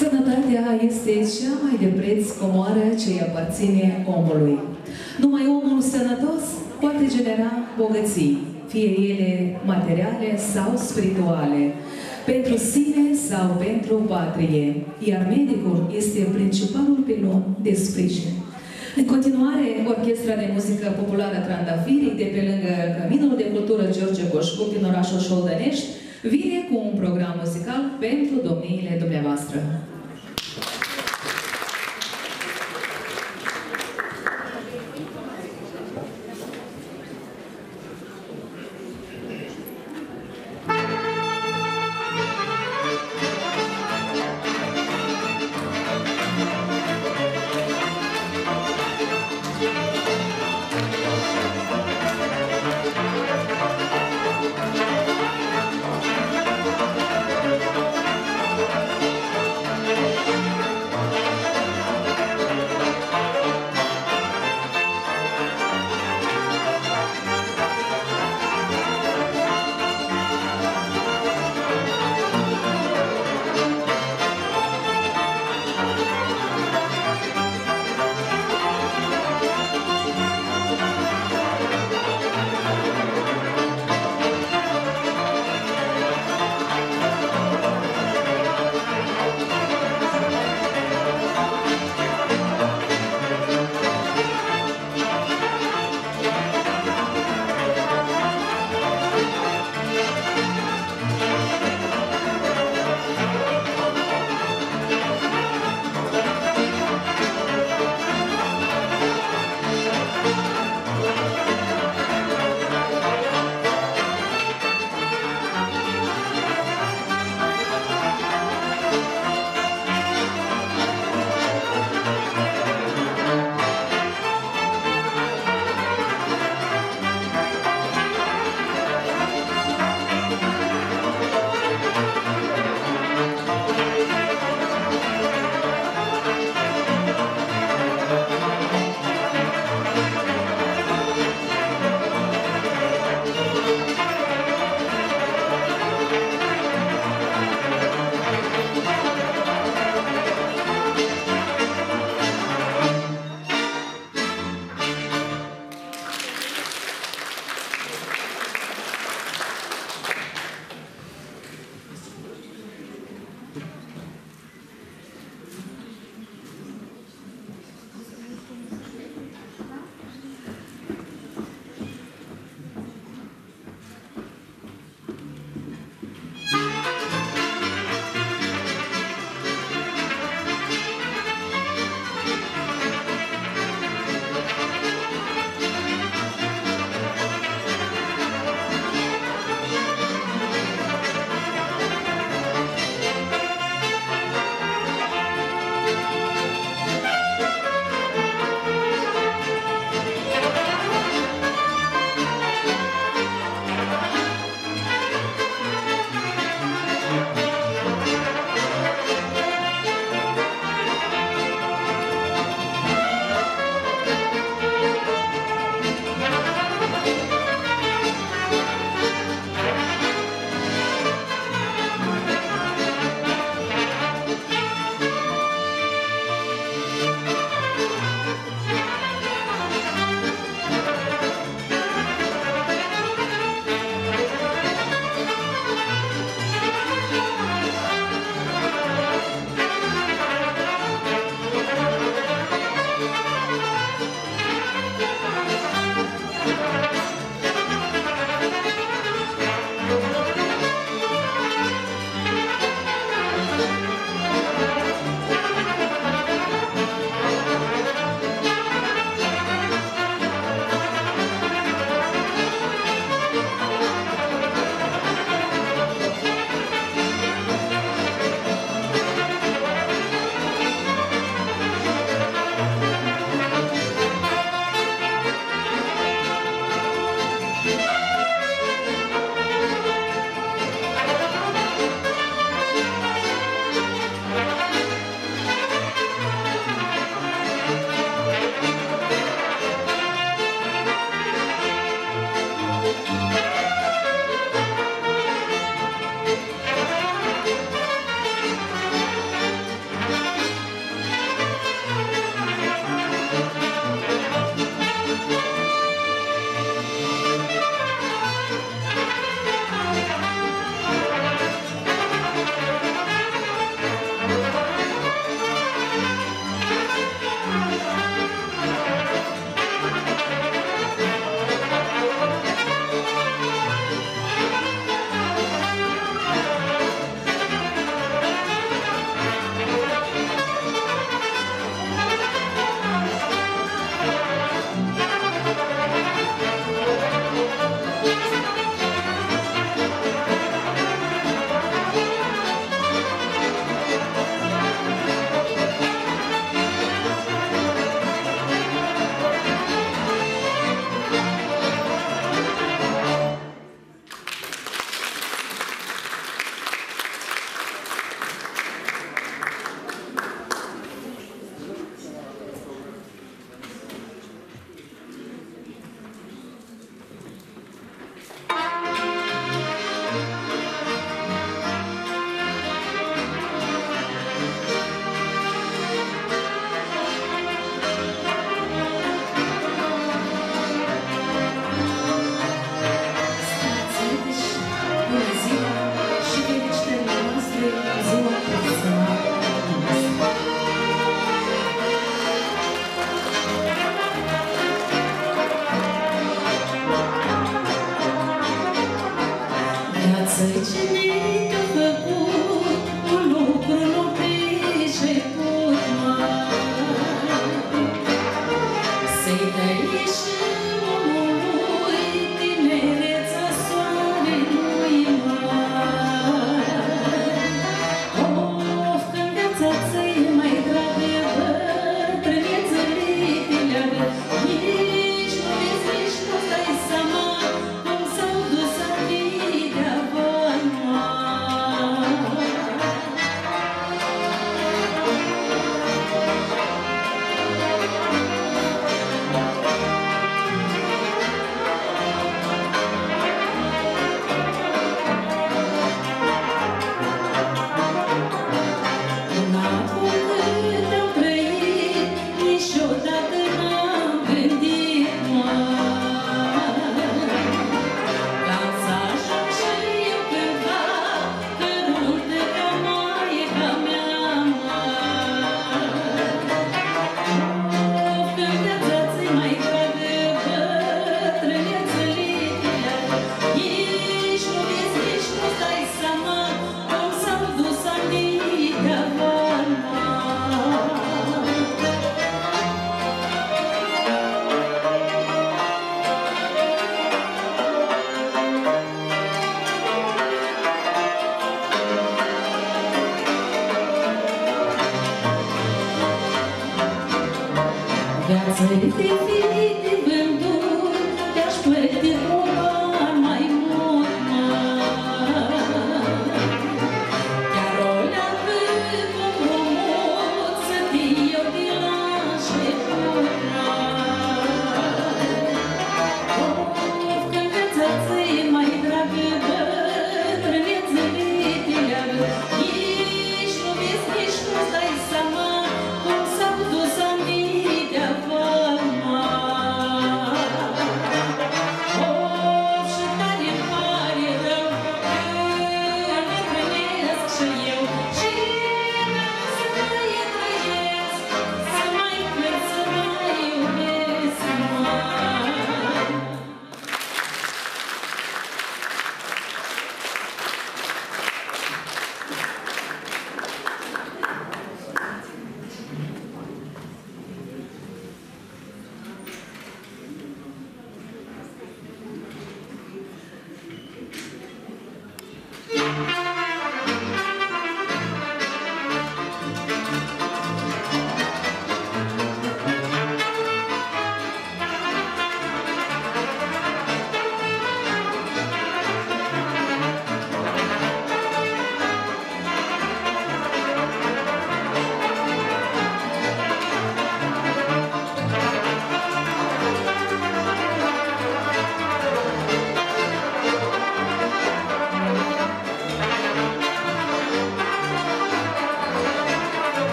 Sănătatea este cea mai de preț comoară ce îi aparține omului. Numai omul sănătos poate genera bogății, fie ele materiale sau spirituale, pentru sine sau pentru patrie, iar medicul este principalul pilon de sprijin. În continuare, Orchestra de Muzică Populară Trandafirii, de pe lângă Căminul de Cultură George Goșcuc din orașul Șoldănești, vine cu un program muzical pentru domniile dumneavoastră.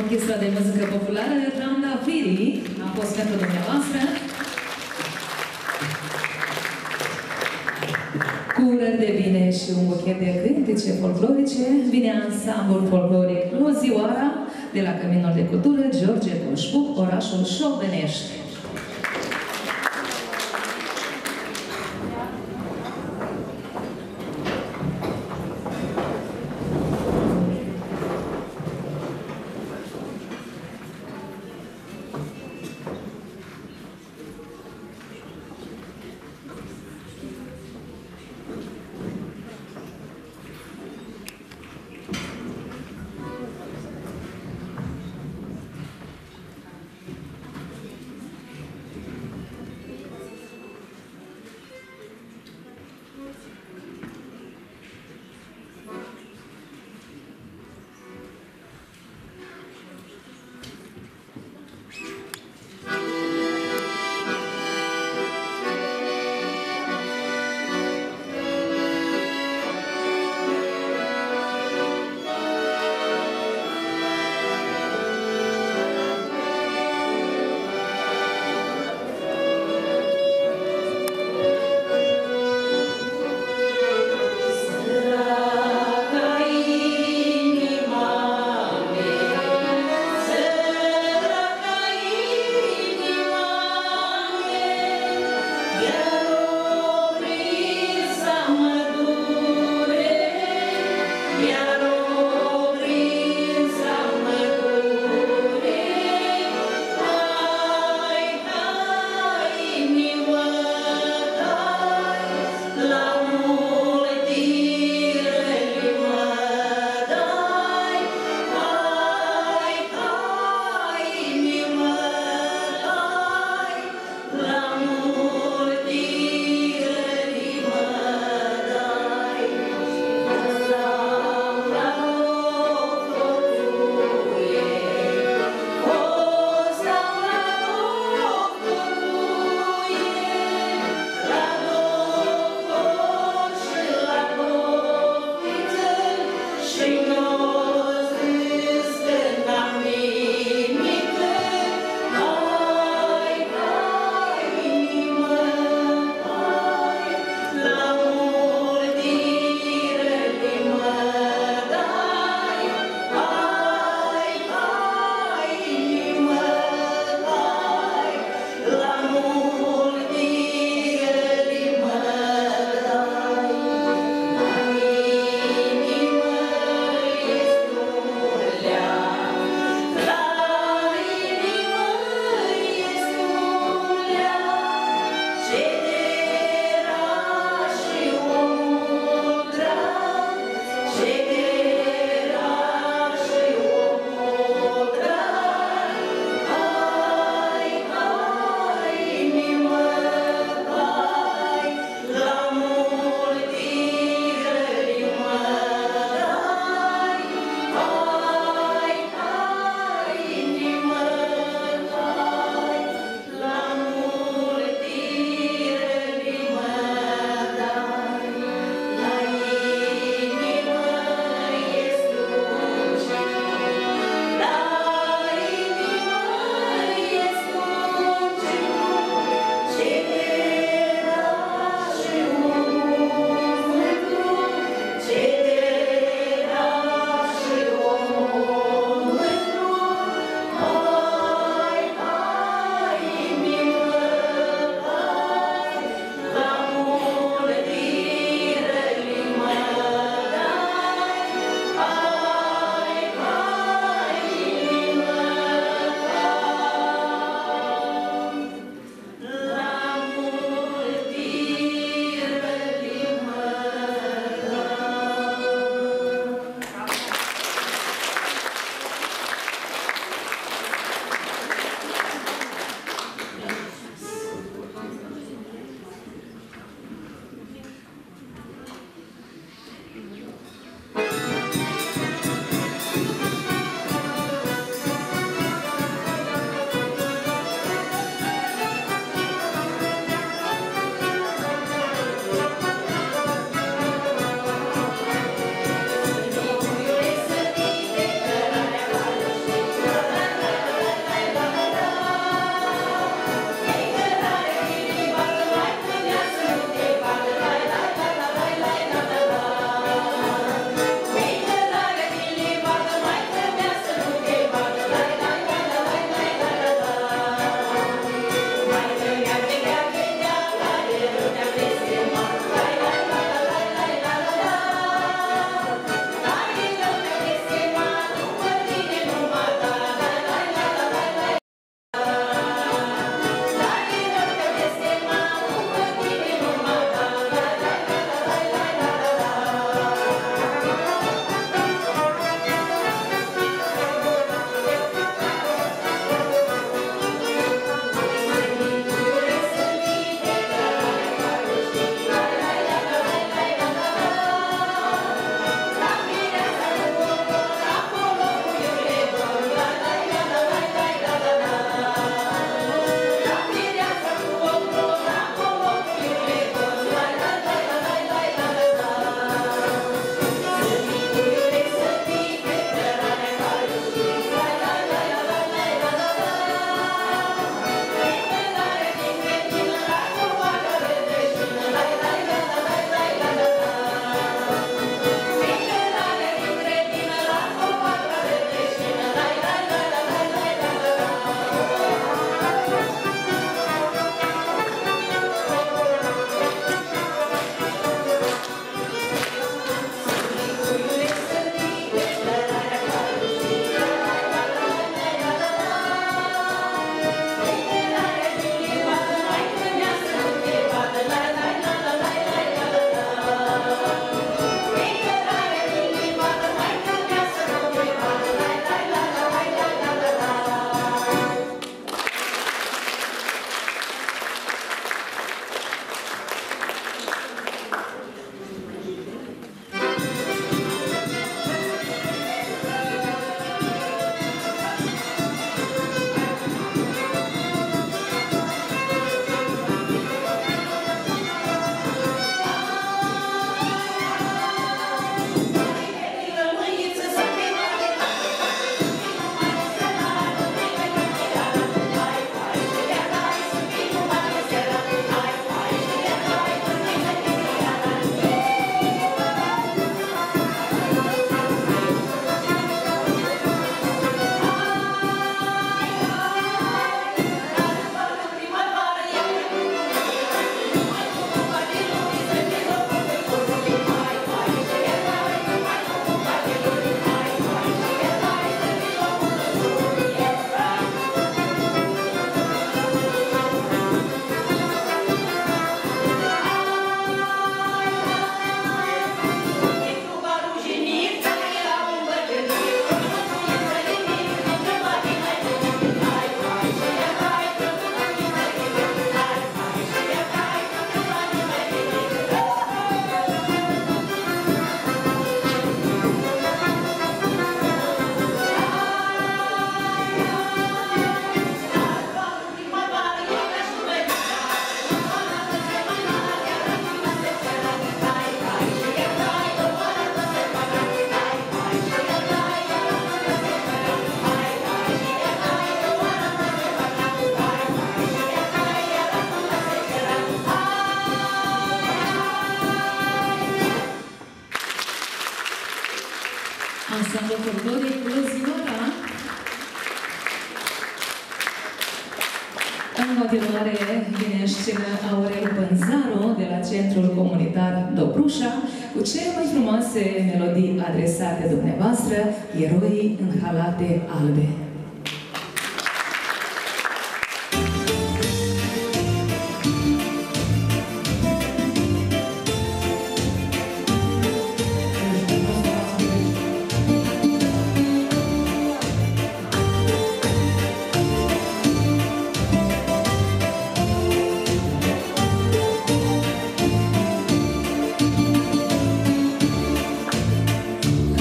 Orchestra de Muzică Populară, Trandafiri, a fost pentru dumneavoastră. Cu urări de bine și un buchet de cântece folclorice, vine ansamblul folcloric Lozioara de la Căminul de Cultură George Coșbuc, orașul Șovănești.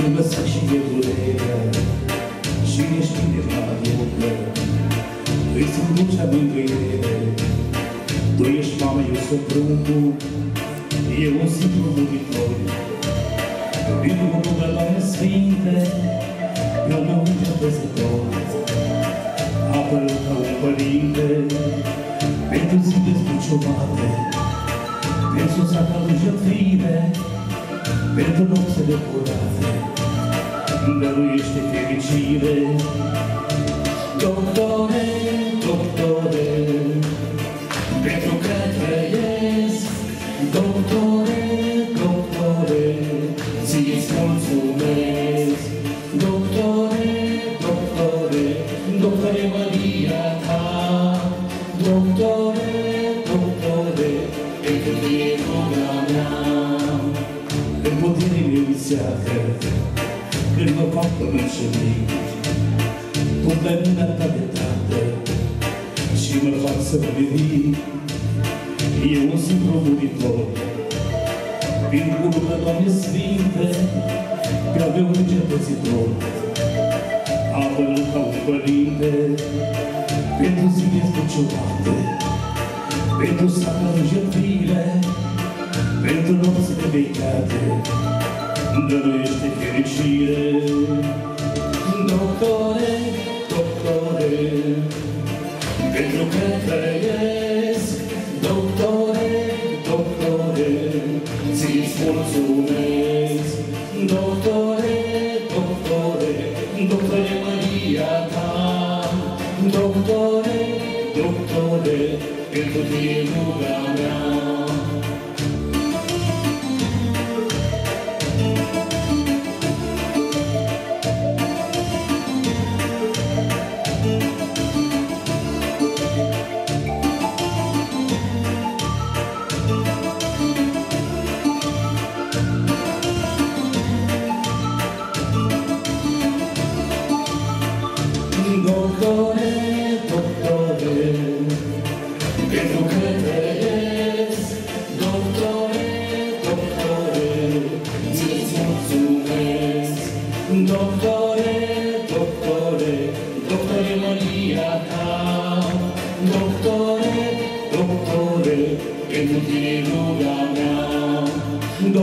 Te lăsă și de durerea Și ești inima lungă Îți ducea mângâiere. Tu ești mama, eu sunt pruncul eu un simplu muritor Vino cu de la sfinte Pe-al meu ce păzător Apără ca un părinte Pentru zi de spuciomate Pentru saca lui jăfire Pentru pentru nopțile curate, dăruiește fericire. Doctor, mulțumit Umple mâna ta Și mă fac să privi eu un simplu muritor Din curul Doamne Sfinte Grave un începățitor Apără ca un părinte Pentru zile spucioate Pentru sacra în jertfire Pentru nopțile vechate dăruiește fericire. Doctore, doctore, pentru că trăiesc, doctore, doctore, ți-ți mulțumesc. Doctore, doctore, doctore Maria ta, doctore, doctore, pentru tine ruga mea.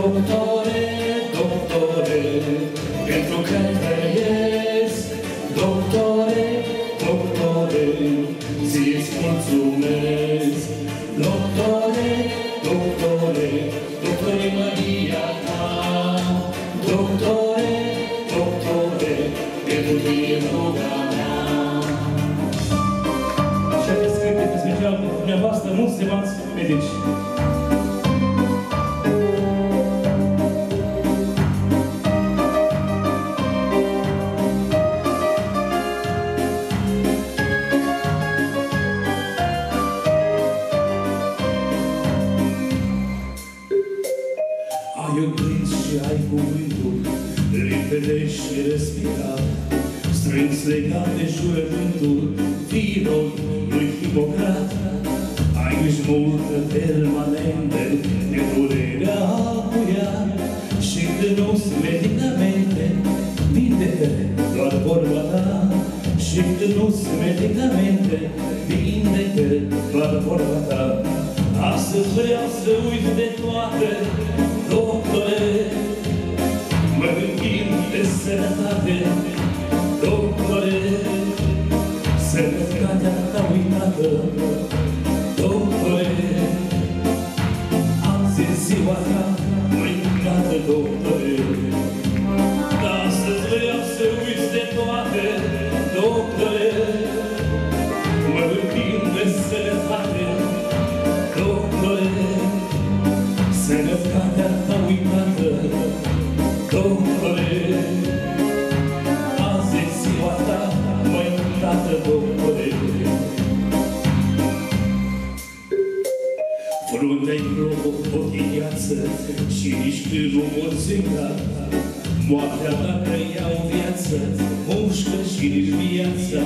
不懂 Ești multă permanentă de durerea cu ea Și când nu medicamente, vinde-te doar vorba ta. Și când nu medicamente, vinde-te doar vorba ta. Astăzi vreau să uit de toate, doctore Mă gândim de sănătate și nici cârul morținca, Moartea dacă iau viață, mușcă și nici viața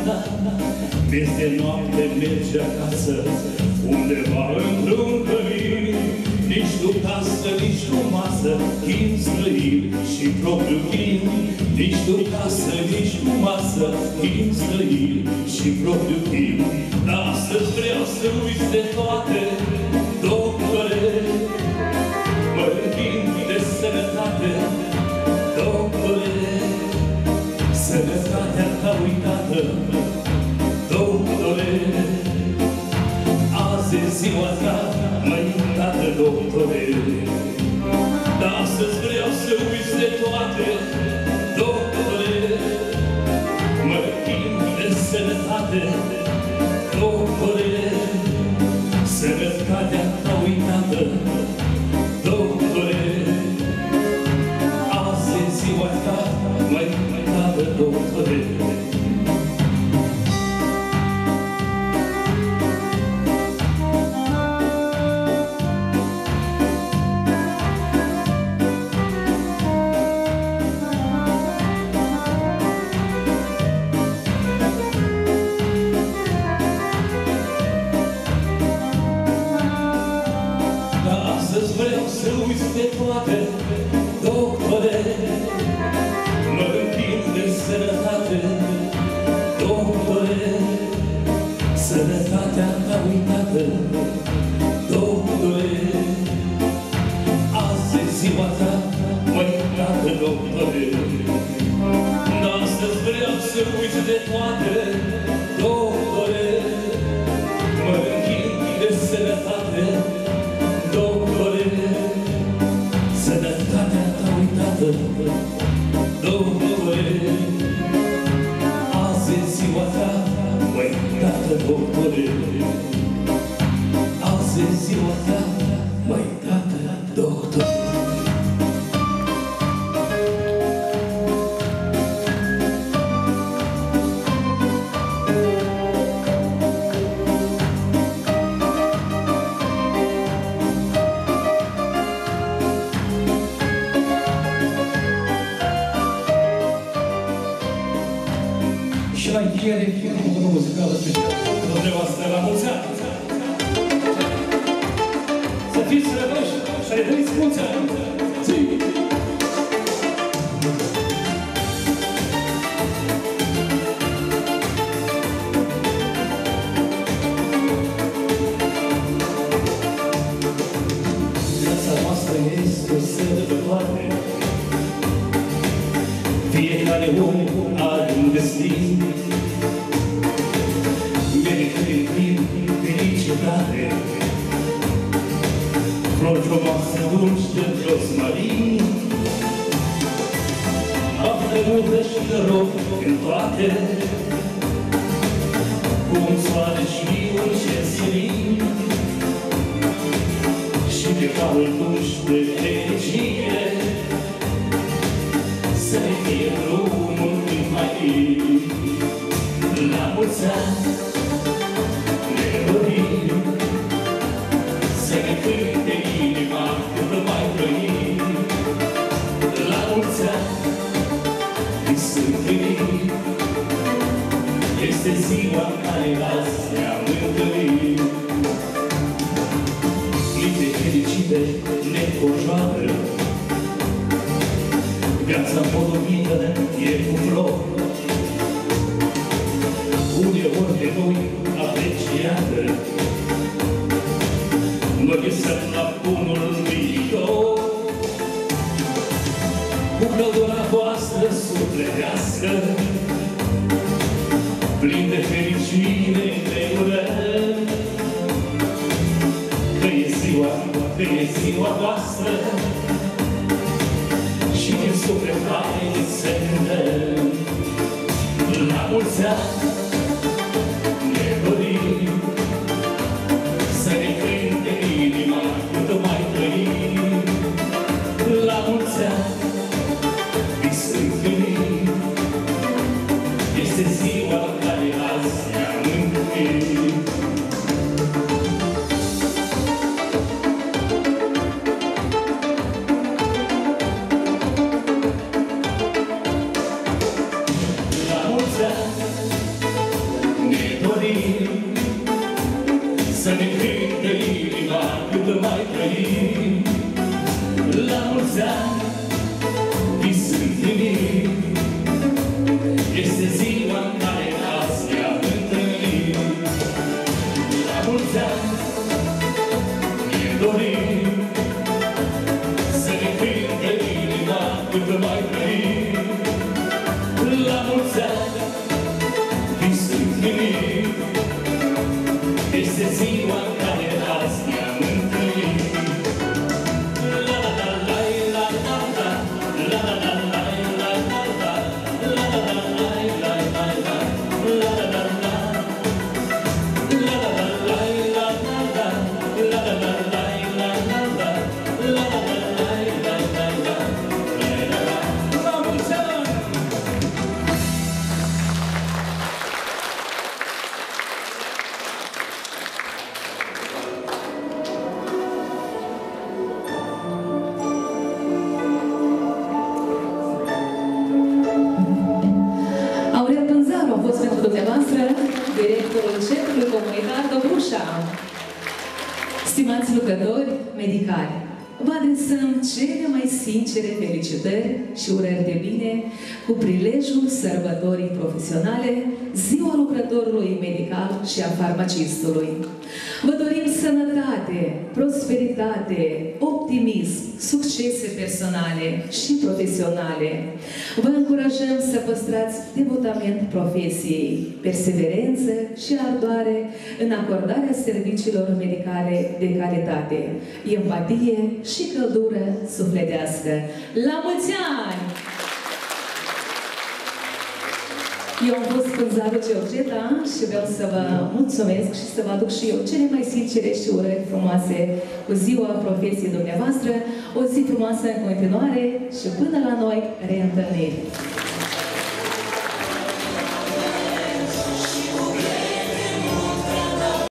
Peste noapte merge acasă, undeva într-un cămin Nici nu casă, nici nu masă, chin străin și propriu chin. Nici nu casă, nici nu masă, chin străin și propriu chin. Dar astăzi vreau să uiți de toate, Și la încheiere, o nouă muzicală specială. Dumneavoastră la mulți ani! Să fiți sănătoși și să ne trăiți mulți ani! Zi! Viața noastră este o sărbătoare mulți ani îi sunt venit Este ziua care azi ne-am întâlnit Plin de fericite ne conjoară Viața împodobită e cu flori. Uneori de noi apreciată Mă visăm la bunul sufletească Plin de fericire ne urăm Că e ziua, că e ziua voastră. Și din suflet hai să cântăm La mulți ani și urări de bine cu prilejul sărbătorii profesionale, Ziua lucrătorului medical și a farmacistului. Vă dorim sănătate, prosperitate, optimism, succese personale și profesionale. Vă încurajăm să păstrați devotament profesiei, perseverență și ardoare în acordarea serviciilor medicale de calitate, empatie și căldură sufletească. La mulți ani! Eu am fost Pânzaru Georgeta și vreau să vă mulțumesc și să vă aduc și eu cele mai sincere și urări frumoase cu ziua profesiei dumneavoastră. O zi frumoasă în continuare și până la noi reîntâlniri!